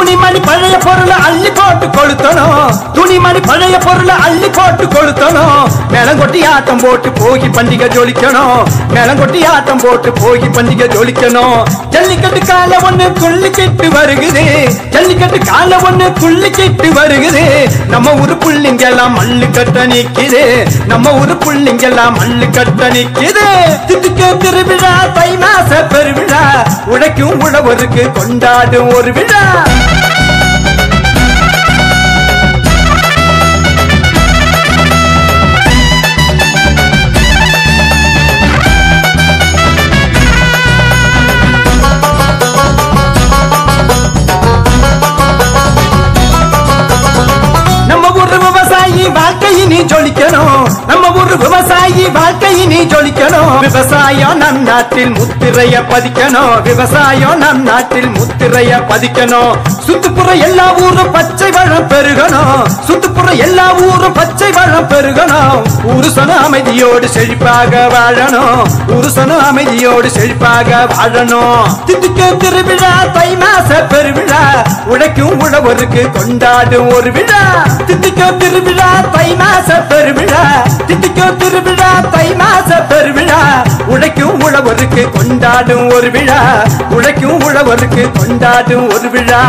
துணிமணி பழைய பொருளை அள்ளி போட்டு கொளுத்தணும். துணிமணி பழைய பொருளை அள்ளி போட்டு கொளுத்தணும். மேலங்கொட்டி ஆட்டம் போட்டு போகி பண்டிகை ஜொலிக்கணும். மேலங்கொட்டி ஆட்டம் போட்டு போகி பண்டிகை ஜொலிக்கணும். ஜல்லிக்கட்டு கால ஒண்ணு துள்ளிக்கிட்டு வருகுது. ஜல்லிக்கட்டு கால ஒண்ணு துள்ளிக்கிட்டு வருகுது. நம்ம ஊரு புள்ளிங்க எல்லாம் மல்லு கட்ட நிக்குது. நம்ம ஊரு புள்ளிங்க எல்லாம் மல்லு கட்ட நிக்குது. திட்டுக்க திருவிழா ஒரு விழா. உழைக்கும் உழவருக்கு கொண்டாடும் ஒரு விழா. நீ ஜொலிக்கணும். நம்ம ஊரு விவசாயி வாழ்க்கையை நீ ஜொலிக்கணும். விவசாயம் நம் நாட்டில் முத்திரைய பதிக்கணும். விவசாயம் நம் நாட்டில் முத்திரைய பதிக்கணும். சுத்துப்புற எல்லா ஊரும் பச்சை வளம் பெருகணும். சுத்துப்புற எல்லா ஊரும் பச்சை வளம் பெருகணும். உருசன அமைதியோடு செழிப்பாக வாழணும். உருசன அமைதியோடு செழிப்பாக வாழணும். திருவிழா தை மாச உழைக்கும் உழவருக்கு கொண்டாடும் ஒரு விழா. தித்திக்கோ திருவிழா தை மாச பெருவிழா. தித்திக்கோ திருவிழா தை மாச பெருவிழா. உழைக்கும் உழவருக்கு கொண்டாடும் ஒரு விழா. உழைக்கும் உழவருக்கு கொண்டாடும் ஒரு விழா.